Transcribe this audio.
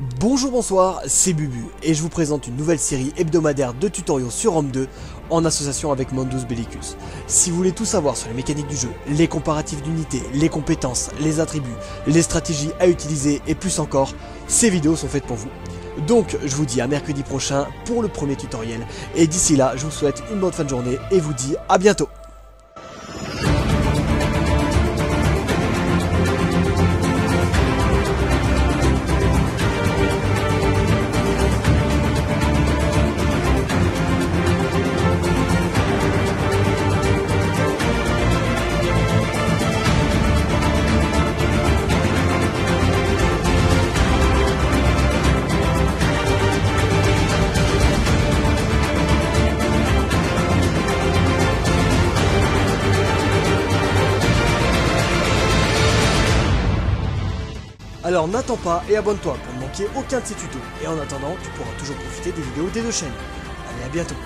Bonjour, bonsoir, c'est Bubu et je vous présente une nouvelle série hebdomadaire de tutoriaux sur Rome 2 en association avec Mondus Bellicus. Si vous voulez tout savoir sur les mécaniques du jeu, les comparatifs d'unités, les compétences, les attributs, les stratégies à utiliser et plus encore, ces vidéos sont faites pour vous. Donc je vous dis à mercredi prochain pour le premier tutoriel et d'ici là je vous souhaite une bonne fin de journée et vous dis à bientôt Alors n'attends pas et abonne-toi pour ne manquer aucun de ces tutos. Et en attendant, tu pourras toujours profiter des vidéos des deux chaînes. Allez, à bientôt